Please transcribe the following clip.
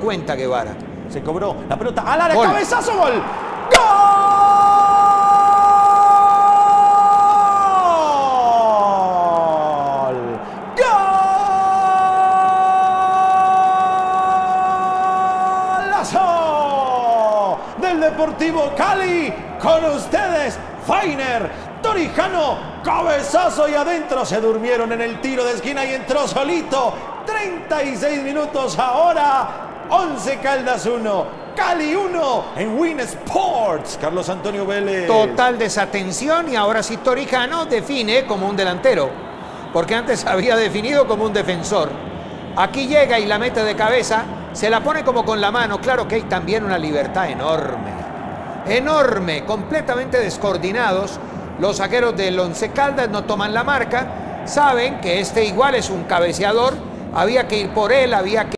cuenta Guevara. Se cobró la pelota al área, Gol. cabezazo, gol. ¡Gol! ¡Golazo! Del Deportivo Cali. Con ustedes, Fainer, Torijano, cabezazo y adentro se durmieron en el tiro de esquina y entró solito. 36 minutos ahora. 11 Caldas 1, Cali 1 en Win Sports. Carlos Antonio Vélez. Total desatención y ahora sí Torijano define como un delantero, porque antes había definido como un defensor. Aquí llega y la mete de cabeza, se la pone como con la mano. Claro que hay también una libertad enorme, enorme, completamente descoordinados. Los saqueros del Once Caldas no toman la marca, saben que este igual es un cabeceador, había que ir por él, había que